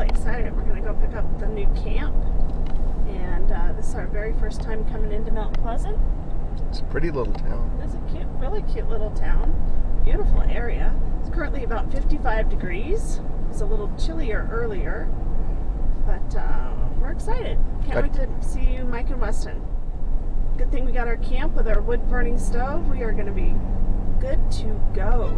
really excited. We're going to go pick up the new camp. And uh, this is our very first time coming into Mount Pleasant. It's a pretty little town. It's a cute, really cute little town. Beautiful area. It's currently about 55 degrees. It was a little chillier earlier. But uh, we're excited. Can't Got- wait to see you, Mike and Weston. Good thing we got our camp with our wood burning stove. We are going to be good to go.